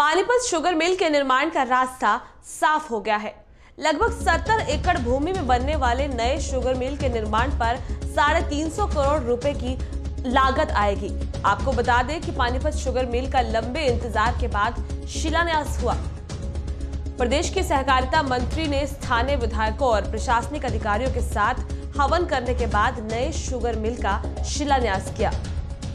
Panipat sugar mill के निर्माण का रास्ता साफ़ हो गया है। लगभग 70 एकड़ भूमि में बनने वाले नए शुगर मिल के निर्माण पर साढ़े तीन करोड़ रुपए की लागत आएगी। आपको बता दें कि पानीपत शुगर मिल का लंबे इंतज़ार के बाद शिलान्यास हुआ। प्रदेश के सहकारिता मंत्री ने स्थानीय विधायकों और प्रशासनिक अधिकारियों के साथ हवन करने के बाद नए शुगर मिल का शिलान्यास किया।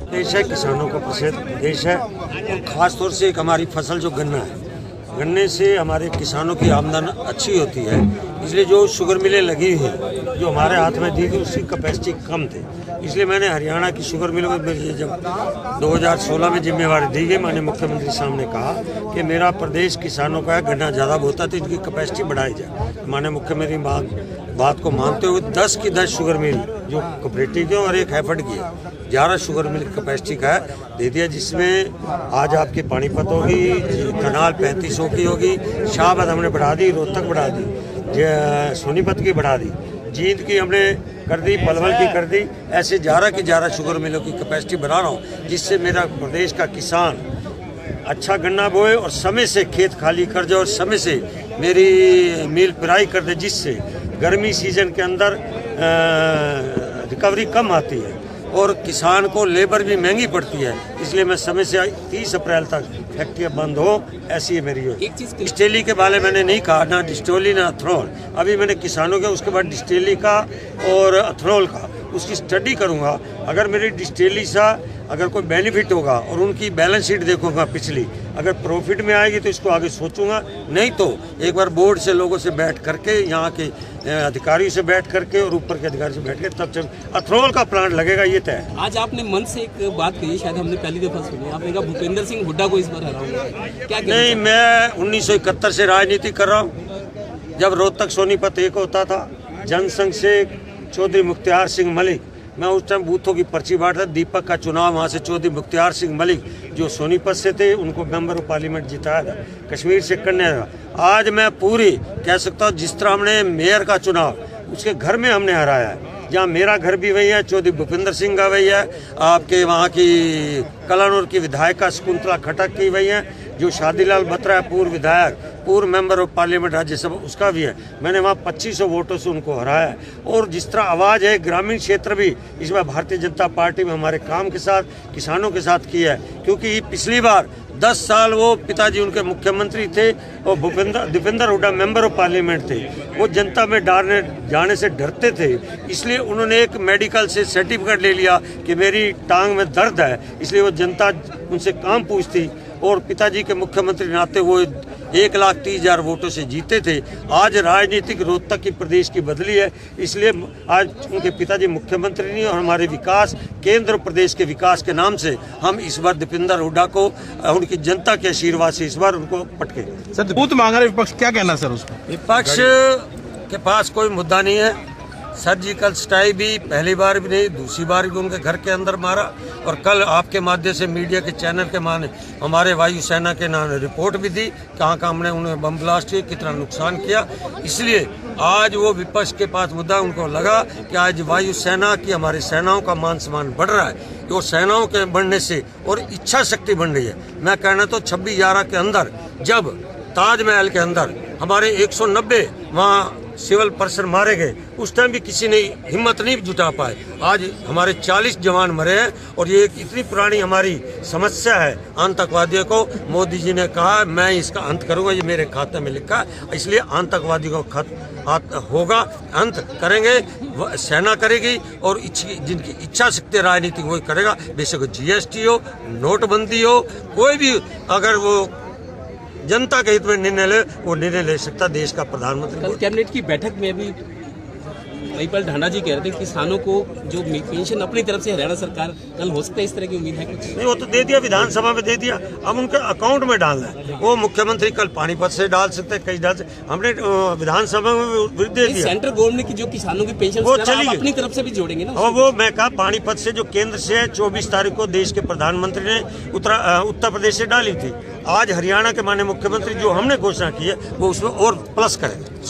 देश है, किसानों का प्रसिद्ध देश है और ख़ास तौर से एक हमारी फ़सल जो गन्ना है। गन्ने से हमारे किसानों की आमदन अच्छी होती है, इसलिए जो शुगर मिलें लगी हुई हैं जो हमारे हाथ में दी थी उसकी कैपेसिटी कम थी। इसलिए मैंने हरियाणा की शुगर मिलों में मेरी जब 2016 में जिम्मेवारी दी गई, माननीय मुख्यमंत्री साहब ने कहा कि मेरा प्रदेश किसानों का गन्ना ज़्यादा होता तो इनकी कैपेसिटी बढ़ाई जाए। माननीय मुख्यमंत्री बात बात को मानते हुए 10 की 10 शुगर मिल जो कॉपरेटिव के और एक हैफर्ड की है। ग्यारह शुगर मिल कैपेसिटी का है। दे दिया जिसमें आज आपकी पानीपत होगी, कनाल पैंतीस की होगी, शाहबाद हमने बढ़ा दी, रोहतक बढ़ा दी सोनीपत की बढ़ा दी, जींद की हमने कर दी, पलवल की कर दी, ऐसे ग्यारह की ग्यारह शुगर मिलों की कैपेसिटी बना रहा हूँ, जिससे मेरा प्रदेश का किसान अच्छा गन्ना बोए और समय से खेत खाली कर जाए और समय से मेरी मिल पिराई कर दे, जिससे गर्मी सीज़न के अंदर रिकवरी कम आती है और किसान को लेबर भी महँगी पड़ती है। इसलिए मैं समय से 30 अप्रैल तक फैक्ट्रियाँ बंद हो ऐसी है मेरी एक डिस्टेली के बारे में मैंने नहीं कहा ना डिस्टोली ना अथरोल। अभी मैंने किसानों के उसके बाद डिस्टेली का और अथरोल का। उसकी स्टडी करूँगा। अगर मेरी डिस्टेली सा अगर कोई बेनिफिट होगा और उनकी बैलेंस शीट देखूँगा पिछली अगर प्रॉफिट में आएगी तो इसको आगे सोचूँगा। नहीं तो एक बार बोर्ड से लोगों से बैठ करके यहाँ के अधिकारियों से बैठ करके और ऊपर के अधिकारी से बैठ के तब चल अथरोल का प्लांट लगेगा ये तय। आज आपने मन से एक बात कही शायद हमने पहली दफ़ा सुनी आपने कहा भूपेंद्र सिंह हुड्डा को इस बार हराऊँगा। क्या नहीं मैं उन्नीस सौ इकहत्तर से राजनीति कर रहा हूँ जब रोहतक सोनीपत एक होता था जनसंघ से चौधरी मुख्तियार सिंह मलिक। मैं उस टाइम बूथों की पर्ची बांट रहा, दीपक का चुनाव, वहाँ से चौधरी मुख्तियार सिंह मलिक जो सोनीपत से थे, उनको मेंबर ऑफ़ पार्लियामेंट जिताया था, कश्मीर से करने आज मैं पूरी कह सकता हूँ, जिस तरह हमने मेयर का चुनाव, उसके घर में हमने हराया है। जहाँ मेरा घर भी वही है, चौधरी भूपिंदर सिंह का वही है, आपके वहाँ की कलानूर की विधायिका शकुंतला खटक की वही है जो शादीलाल बत्रा है, पूर्व विधायक, पूर्व मेंबर ऑफ़ पार्लियामेंट राज्यसभा, उसका भी है। मैंने वहाँ 2500 वोटों से उनको हराया है। और जिस तरह आवाज़ है, ग्रामीण क्षेत्र भी इसमें भारतीय जनता पार्टी में हमारे काम के साथ, किसानों के साथ किया है, क्योंकि पिछली बार 10 साल वो पिताजी उनके मुख्यमंत्री थे और Bhupendra, Dipendra Hooda member of parliament थे। वो जनता में डालने जाने से डरते थे। इसलिए उन्होंने एक मेडिकल से सर्टिफिकेट ले लिया कि मेरी टांग में दर्द है। इसलिए वो जनता उनसे काम पूछती और पिताजी के मुख्यमंत्री नाते वो एक लाख तीस हज़ार वोटों से जीते थे। आज राजनीतिक रोहतक की प्रदेश की बदली है। इसलिए आज उनके पिताजी मुख्यमंत्री नहीं और हमारे विकास केंद्र और प्रदेश के विकास के नाम से हम इस बार दीपिंदर हुड्डा को उनकी जनता के आशीर्वाद से इस बार उनको पटके। सर बहुत मांग रहे विपक्ष क्या कहना सर उसको? विपक्ष के पास कोई मुद्दा नहीं है। सर्जिकल स्ट्राइक भी पहली बार भी नहीं दूसरी बार भी उनके घर के अंदर मारा और कल आपके माध्यम से मीडिया के चैनल के माने हमारे वायुसेना के नाम रिपोर्ट भी दी, कहाँ कहाँ हमने उन्हें बम ब्लास्ट किए कितना नुकसान किया। इसलिए आज वो विपक्ष के पास मुद्दा उनको लगा कि आज वायुसेना की हमारी सेनाओं का मान सम्मान बढ़ रहा है तो सेनाओं के बढ़ने से और इच्छा शक्ति बन रही है। मैं कहना तो छब्बीस ग्यारह के अंदर, जब ताजमहल के अंदर हमारे 190 वहाँ सिविल पर्सन मारे गए, उस टाइम भी किसी ने हिम्मत नहीं जुटा पाए। आज हमारे 40 जवान मरे हैं और ये एक इतनी पुरानी हमारी समस्या है आतंकवादियों को। मोदी जी ने कहा, मैं इसका अंत करूँगा, ये मेरे खाते में लिखा है, इसलिए आतंकवादियों को खत होगा, अंत करेंगे सेना करेगी और जिनकी इच्छा शक्ति राजनीति वही करेगा, बेशक जीएसटी हो, नोटबंदी हो, कोई भी अगर वो जनता के हित में निर्णय ले, वो निर्णय ले सकता देश का प्रधानमंत्री। कैबिनेट की बैठक में अभी महिपाल ढांडा जी कह रहे थे किसानों को जो पेंशन अपनी तरफ़ से हरियाणा सरकार कल हो सकता है इस तरह की उम्मीद है कुछ? नहीं वो तो दे दिया विधानसभा में दे दिया। अब उनके अकाउंट में डालना है। वो मुख्यमंत्री कल पानीपत से डाल सकते हैं कहीं डाल सकते हमने विधानसभा में दे दिया। सेंट्रल गवर्नमेंट की जो किसानों की पेंशन वो चली अपनी तरफ़ से भी जोड़ेंगे ना और वो मैं कहा पानीपत से जो केंद्र से है चौबीस तारीख को देश के प्रधानमंत्री ने उत्तरा उत्तर प्रदेश से डाली थी। आज हरियाणा के माननीय मुख्यमंत्री जो हमने घोषणा की है वो उसमें और प्लस करेंगे।